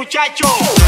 muchacho.